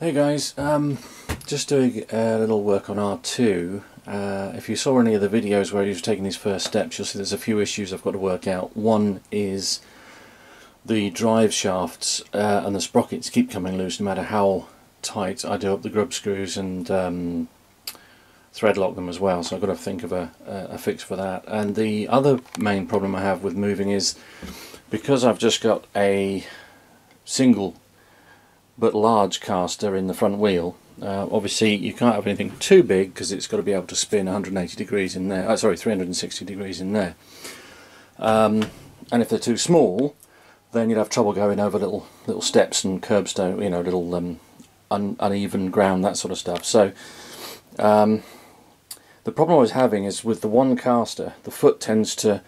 Hey guys, um, just doing a little work on R2. Uh, if you saw any of the videos where he was taking his first steps, you'll see there's a few issues I've got to work out. One is the drive shafts uh, and the sprockets keep coming loose no matter how tight I do up the grub screws and um, thread lock them as well, so I've got to think of a, a fix for that. And the other main problem I have with moving is because I've just got a single but large caster in the front wheel. Uh, obviously you can't have anything too big because it's got to be able to spin 180 degrees in there, uh, sorry 360 degrees in there. Um, and if they're too small then you'd have trouble going over little little steps and curbstone, you know, little um, un uneven ground, that sort of stuff. So um, the problem I was having is with the one caster, the foot tends to,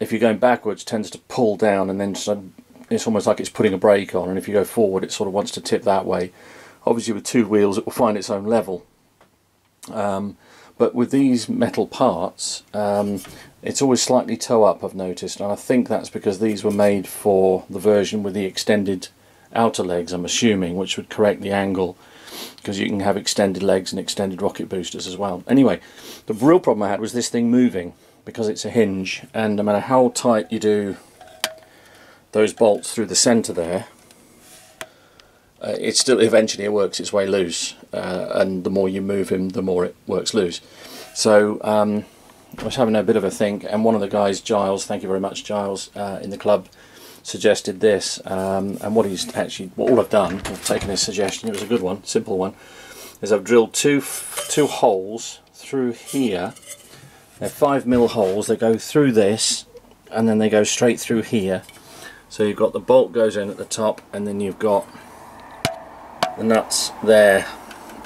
if you're going backwards, tends to pull down and then it's almost like it's putting a brake on and if you go forward it sort of wants to tip that way. Obviously with two wheels it will find its own level. Um, but with these metal parts um, it's always slightly toe up I've noticed and I think that's because these were made for the version with the extended outer legs I'm assuming which would correct the angle because you can have extended legs and extended rocket boosters as well. Anyway the real problem I had was this thing moving because it's a hinge and no matter how tight you do those bolts through the centre there, uh, it still eventually it works its way loose, uh, and the more you move him, the more it works loose. So um, I was having a bit of a think, and one of the guys, Giles, thank you very much, Giles, uh, in the club, suggested this. Um, and what he's actually, what all I've done, I've taken his suggestion. It was a good one, simple one. Is I've drilled two two holes through here. They're five mil holes. They go through this, and then they go straight through here so you've got the bolt goes in at the top and then you've got the nuts there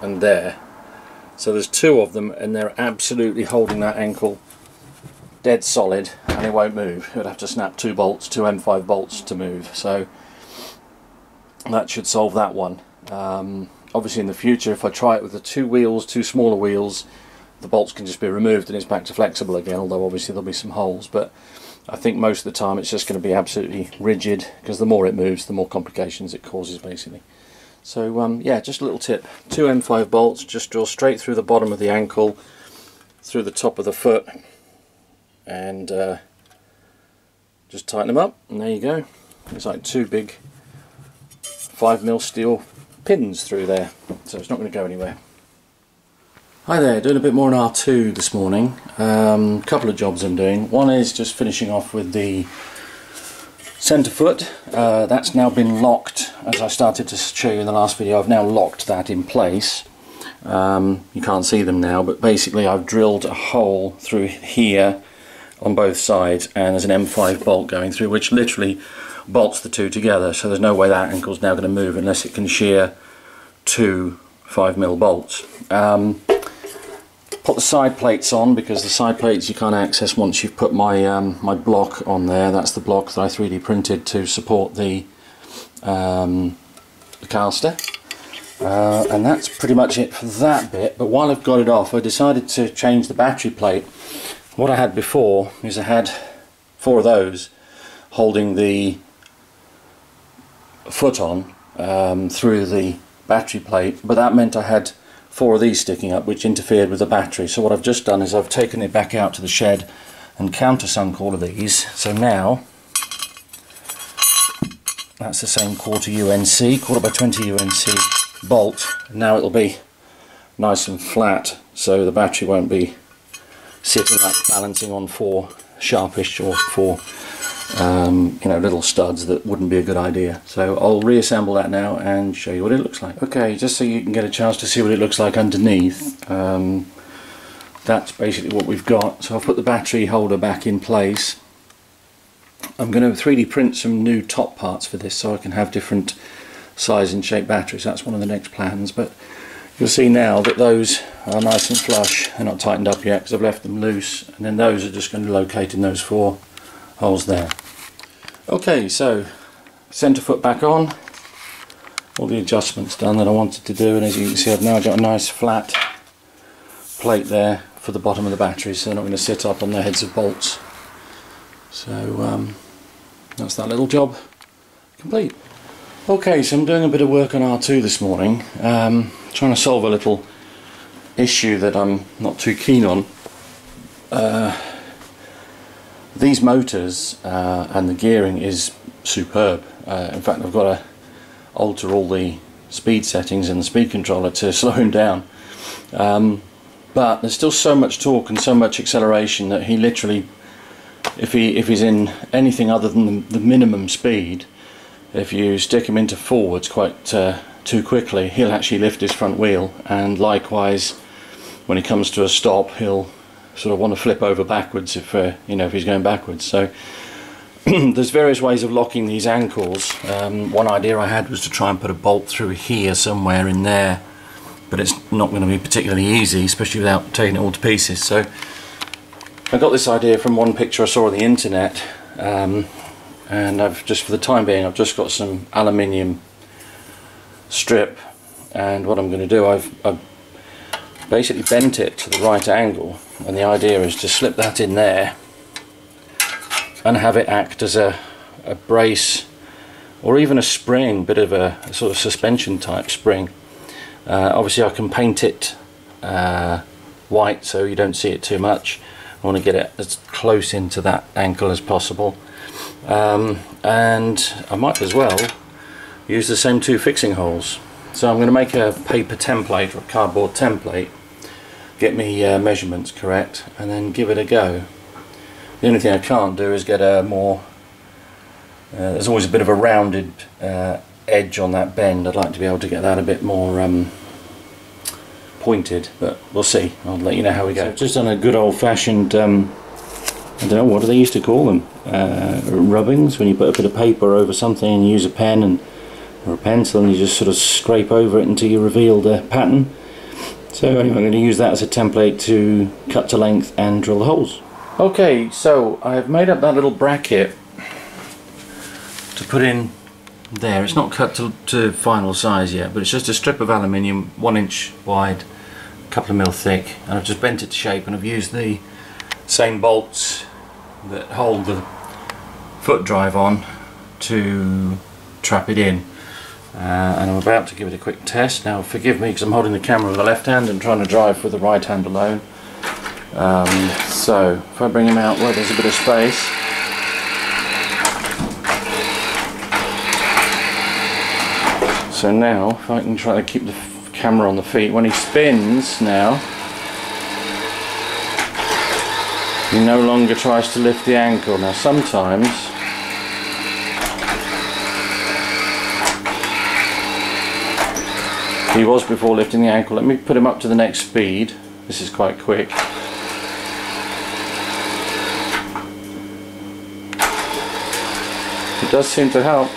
and there. So there's two of them and they're absolutely holding that ankle dead solid and it won't move. You'd have to snap two bolts, two M5 bolts to move. So that should solve that one. Um, obviously in the future if I try it with the two wheels, two smaller wheels, the bolts can just be removed and it's back to flexible again, although obviously there'll be some holes. But I think most of the time it's just going to be absolutely rigid because the more it moves the more complications it causes basically. So um, yeah, just a little tip. Two M5 bolts, just drill straight through the bottom of the ankle, through the top of the foot, and uh, just tighten them up, and there you go. It's like two big 5mm steel pins through there, so it's not going to go anywhere. Hi there, doing a bit more on R2 this morning. A um, couple of jobs I'm doing. One is just finishing off with the centre foot. Uh, that's now been locked, as I started to show you in the last video. I've now locked that in place. Um, you can't see them now, but basically I've drilled a hole through here on both sides and there's an M5 bolt going through which literally bolts the two together so there's no way that ankle's now going to move unless it can shear two 5mm bolts. Um, put the side plates on because the side plates you can't access once you've put my um, my block on there. That's the block that I 3D printed to support the, um, the caster. Uh, and that's pretty much it for that bit. But while I've got it off I decided to change the battery plate. What I had before is I had four of those holding the foot on um, through the battery plate. But that meant I had four of these sticking up which interfered with the battery. So what I've just done is I've taken it back out to the shed and countersunk all of these. So now that's the same quarter UNC quarter by 20 UNC bolt. Now it'll be nice and flat so the battery won't be sitting up balancing on four sharpish or four um, you know little studs that wouldn't be a good idea. So I'll reassemble that now and show you what it looks like. Okay just so you can get a chance to see what it looks like underneath um, that's basically what we've got. So I've put the battery holder back in place. I'm going to 3D print some new top parts for this so I can have different size and shape batteries. That's one of the next plans but you'll see now that those are nice and flush. They're not tightened up yet because I've left them loose and then those are just going to locate in those four holes there Okay, so centre foot back on, all the adjustments done that I wanted to do and as you can see I've now got a nice flat plate there for the bottom of the battery so they're not going to sit up on the heads of bolts. So um, that's that little job complete. Okay, so I'm doing a bit of work on R2 this morning, um, trying to solve a little issue that I'm not too keen on. Uh, these motors uh, and the gearing is superb. Uh, in fact, I've got to alter all the speed settings in the speed controller to slow him down. Um, but there's still so much torque and so much acceleration that he literally, if he if he's in anything other than the, the minimum speed, if you stick him into forwards quite uh, too quickly he'll actually lift his front wheel and likewise when he comes to a stop he'll sort of want to flip over backwards if uh, you know if he's going backwards. So there's various ways of locking these ankles. Um, one idea I had was to try and put a bolt through here somewhere in there but it's not going to be particularly easy especially without taking it all to pieces. So I got this idea from one picture I saw on the internet um, and I've just for the time being I've just got some aluminium strip and what I'm going to do I've, I've, basically bent it to the right angle and the idea is to slip that in there and have it act as a, a brace or even a spring bit of a, a sort of suspension type spring. Uh, obviously I can paint it uh, white so you don't see it too much. I want to get it as close into that ankle as possible. Um, and I might as well use the same two fixing holes. So I'm going to make a paper template or a cardboard template get me uh, measurements correct and then give it a go. The only thing I can't do is get a more uh, there's always a bit of a rounded uh, edge on that bend. I'd like to be able to get that a bit more um, pointed but we'll see. I'll let you know how we go. So just done a good old-fashioned um, I don't know what do they used to call them? Uh, rubbings? When you put a bit of paper over something and use a pen and or a pencil and you just sort of scrape over it until you reveal the pattern so anyway I'm going to use that as a template to cut to length and drill the holes. Okay so I've made up that little bracket to put in there. It's not cut to, to final size yet but it's just a strip of aluminium one inch wide a couple of mil thick and I've just bent it to shape and I've used the same bolts that hold the foot drive on to trap it in uh, and I'm about to give it a quick test. Now forgive me because I'm holding the camera with the left hand and trying to drive with the right hand alone. Um, so if I bring him out where there's a bit of space. So now if I can try to keep the camera on the feet when he spins now he no longer tries to lift the ankle. Now sometimes he was before lifting the ankle. Let me put him up to the next speed. This is quite quick. It does seem to help.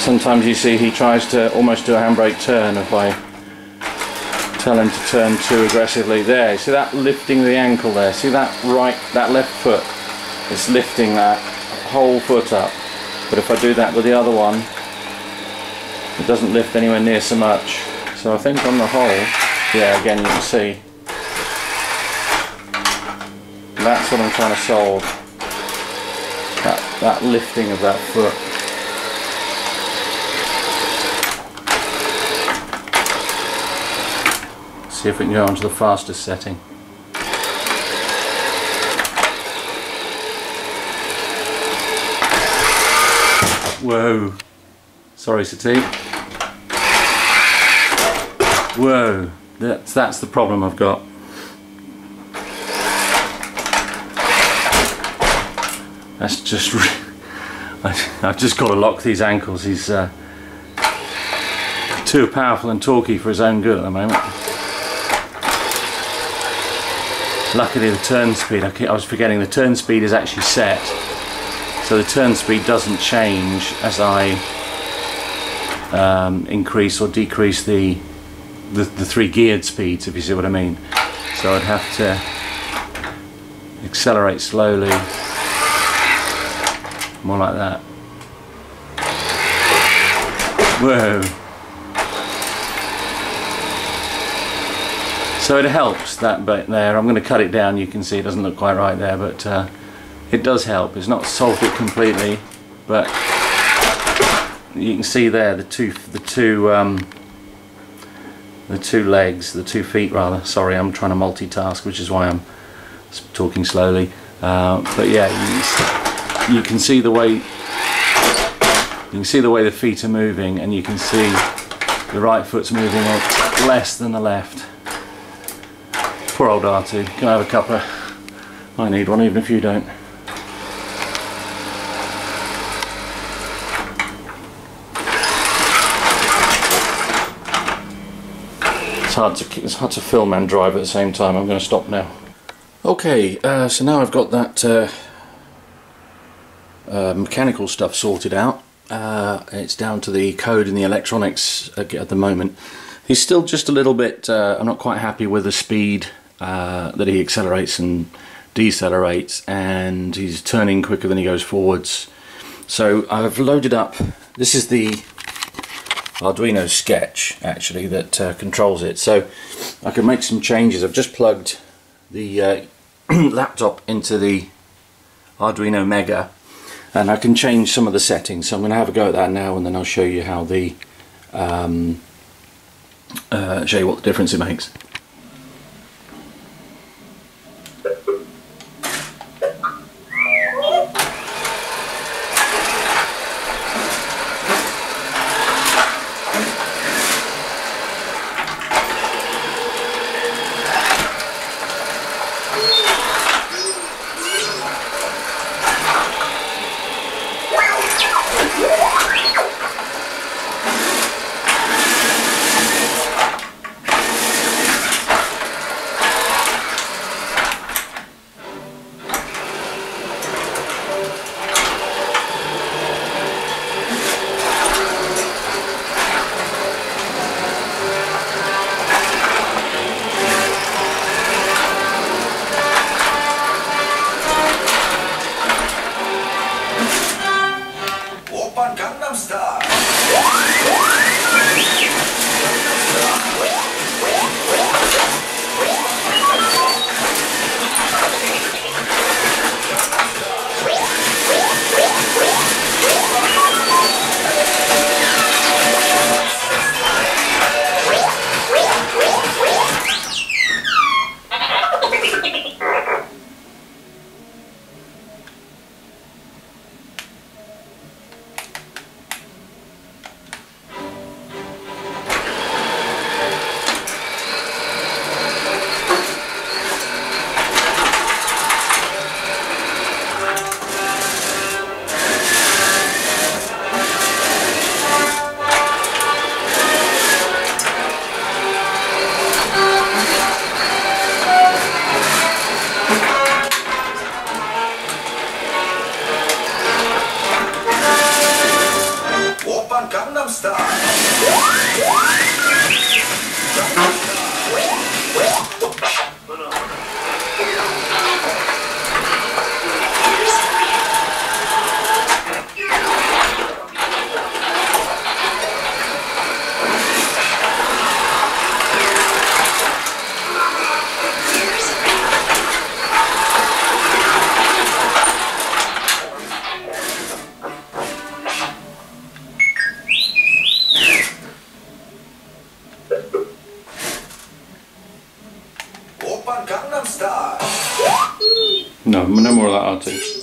Sometimes you see he tries to almost do a handbrake turn if I tell him to turn too aggressively there see that lifting the ankle there see that right that left foot it's lifting that whole foot up but if I do that with the other one it doesn't lift anywhere near so much. So I think on the whole yeah again you can see that's what I'm trying to solve. That, that lifting of that foot. See if we can go on to the fastest setting. Whoa. Sorry, Sati. Whoa. That's, that's the problem I've got. That's just... I've just got to lock these ankles. He's uh, too powerful and torquey for his own good at the moment. Luckily the turn speed, I was forgetting the turn speed is actually set so the turn speed doesn't change as I um, increase or decrease the, the, the three geared speeds if you see what I mean so I'd have to accelerate slowly more like that whoa So it helps that bit there. I'm going to cut it down. You can see it doesn't look quite right there, but uh, it does help. It's not solved it completely, but you can see there the two the two um, the two legs, the two feet rather. Sorry, I'm trying to multitask, which is why I'm talking slowly. Uh, but yeah, you, you can see the way you can see the way the feet are moving, and you can see the right foot's moving less than the left. Poor old R2. Can I have a cuppa? I need one, even if you don't. It's hard to it's hard to film and drive at the same time. I'm going to stop now. Okay, uh, so now I've got that uh, uh, mechanical stuff sorted out. Uh, it's down to the code and the electronics at the moment. He's still just a little bit. Uh, I'm not quite happy with the speed uh, that he accelerates and decelerates, and he's turning quicker than he goes forwards. So I've loaded up. This is the Arduino sketch actually that uh, controls it. So I can make some changes. I've just plugged the uh, laptop into the Arduino Mega and I can change some of the settings. So I'm going to have a go at that now and then I'll show you how the um, uh, show you what the difference it makes No, no more of that, Artie.